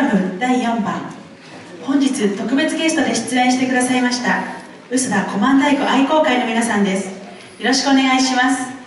ラム第4番。本日特別ゲストで出演してくださいました臼田コマン太鼓愛好会の皆さんです。よろしくお願いします。